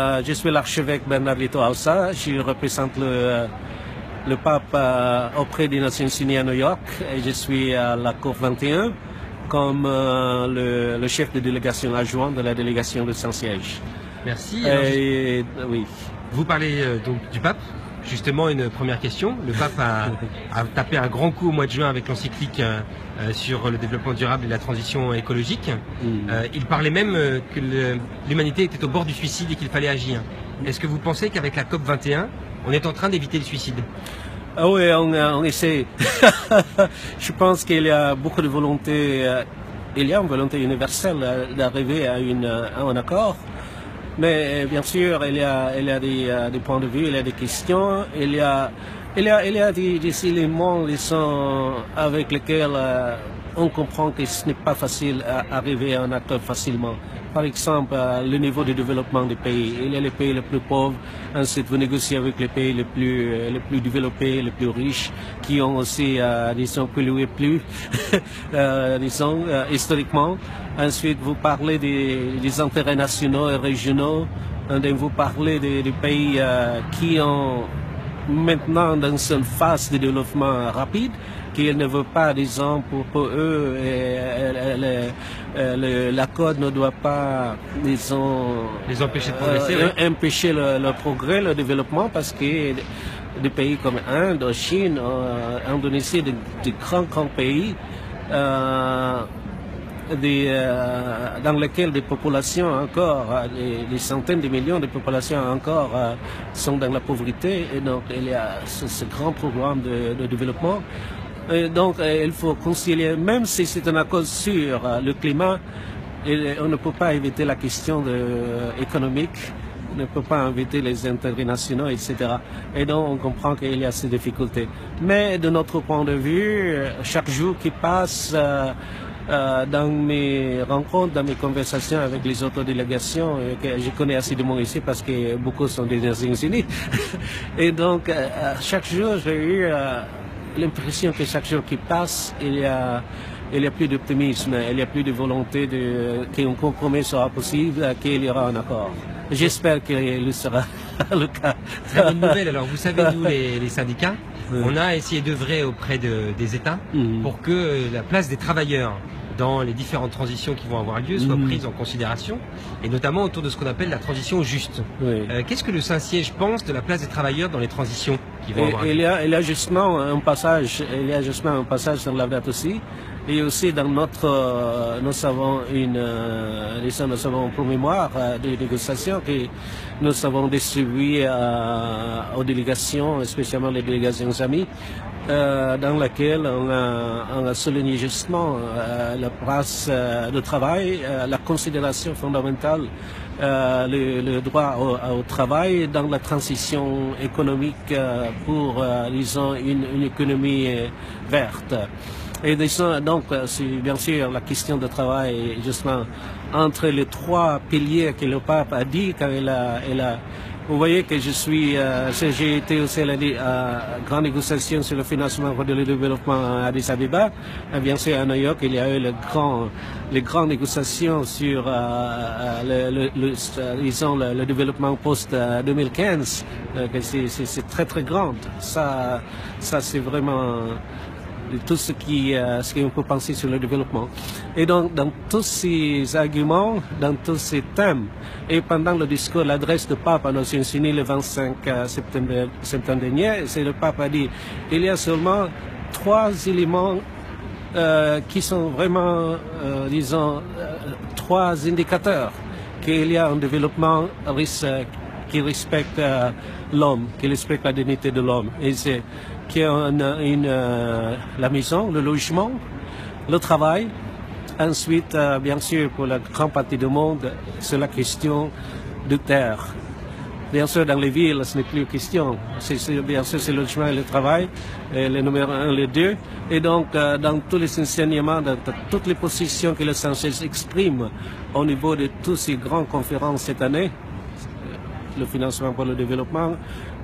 Euh, je suis l'archevêque Bernardito Alsa. Je représente le, le pape euh, auprès des Nations Unies à New York et je suis à la COP 21 comme euh, le, le, chef de délégation adjoint de la délégation de Saint-Siège. Merci. Et, oui. Vous parlez donc du pape Justement, une première question. Le pape a, a, tapé un grand coup au mois de juin avec l'encyclique euh, sur le développement durable et la transition écologique. Mm. Euh, il parlait même euh, que l'humanité était au bord du suicide et qu'il fallait agir. Est-ce que vous pensez qu'avec la COP 21, on est en train d'éviter le suicide? Ah Oui, on, on essaie. Je pense qu'il y a beaucoup de volonté. il y a une volonté universelle d'arriver à un accord. Mais bien sûr, il y a, il y a des, euh, des, points de vue, il y a des questions, il y a, il y a, il y a des, des éléments avec lesquels euh, on comprend que ce n'est pas facile d'arriver à un accord facilement. Par exemple, euh, le niveau de développement des pays. Il y a les pays les plus pauvres, ensuite vous négociez avec les pays les plus, les plus développés, les plus riches, qui ont aussi, euh, disons, pollué plus, euh, disons, euh, historiquement. Ensuite, vous parlez des, intérêts nationaux et régionaux. Vous parlez des, des pays euh, qui ont maintenant dans une phase de développement rapide qu'ils ne veulent pas, disons, pour, pour eux, l'accord ne doit pas, disons, les empêcher de progresser, euh, oui. empêcher le, le, progrès, le développement, parce que des pays comme Inde, Chine, euh, Indonésie, de, de, grands, grands pays, euh, des, euh, dans lesquels des populations encore, des, des, centaines de millions de populations encore euh, sont dans la pauvreté. Et donc, il y a ce, ce grand programme de, de développement. Et donc, il faut concilier, même si c'est un accord sur le climat, on ne peut pas éviter la question économique, on ne peut pas éviter les intérêts nationaux, etc. Et donc, on comprend qu'il y a ces difficultés. Mais de notre point de vue, chaque jour qui passe, euh, euh, dans mes rencontres, dans mes conversations avec les autres délégations, euh, que je connais assez de monde ici parce que beaucoup sont des Nations Unies. Et donc, euh, chaque jour, j'ai eu l'impression que chaque jour qui passe, il y a, il y a plus d'optimisme, il y a plus de volonté de, qu'un compromis sera possible, qu'il y aura un accord. J'espère qu'il sera le cas. Très bonne nouvelle. Alors, vous savez, nous, les, les syndicats, on a essayé d'œuvrer auprès de, des États Mhm. pour que la place des travailleurs dans les différentes transitions qui vont avoir lieu soit Mhm. prise en considération, et notamment autour de ce qu'on appelle la transition juste. Oui. Euh, Qu'est-ce que le Saint-Siège pense de la place des travailleurs dans les transitions qui vont Et, avoir il, lieu y a, il y a justement un passage, il y a justement un passage dans la date aussi. Et aussi dans notre, euh, nous avons une, euh, nous avons un promémoire euh, de négociation que nous avons distribué euh, aux délégations, spécialement les délégations amies, euh, dans laquelle on a, on a souligné justement euh, la place euh, de travail, euh, la considération fondamentale, euh, le, le, droit au, au, travail dans la transition économique pour, disons, une, une économie verte. Et disons, donc, c'est bien sûr la question de travail, justement, entre les trois piliers que le pape a dit quand il a, il a vous voyez que je suis, euh, j'ai été aussi à la euh, grande négociation sur le financement pour le développement à Addis Abeba. Et bien sûr, à New York, il y a eu le grand, les grandes négociations sur euh, le, le, le, disons, le, le développement post-2015. c'est très, très grand. Ça, ça c'est vraiment tout ce qui, euh, ce qu'on peut penser sur le développement. Et donc, dans tous ces arguments, dans tous ces thèmes, et pendant le discours, l'adresse du pape à Nations Unies le 25 septembre, septembre dernier, c'est le pape a dit, il y a seulement trois éléments euh, qui sont vraiment, euh, disons, trois indicateurs qu'il y a un développement qui respecte l'homme, qui respecte la dignité de l'homme. Et c'est qui est euh, la maison, le logement, le travail. Ensuite, euh, bien sûr, pour la grande partie du monde, c'est la question de terre. Bien sûr, dans les villes, ce n'est plus question. Bien sûr, c'est le logement et le travail, et le numéro un, les deux. Et donc, euh, dans tous les enseignements, dans, dans toutes les positions que le Sanchez exprime au niveau de toutes ces grandes conférences cette année, le financement pour le développement,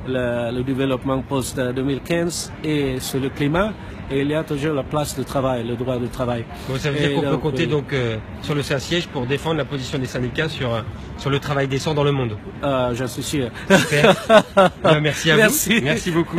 le, le développement post-2015 et sur le climat. Et il y a toujours la place du travail, le droit du travail. Bon, ça veut dire qu'on peut donc, compter oui. donc euh, sur le siège pour défendre la position des syndicats sur, euh, sur le travail décent dans le monde. Euh, J'en suis sûr. Super. Ben, merci à Merci. vous. Merci beaucoup.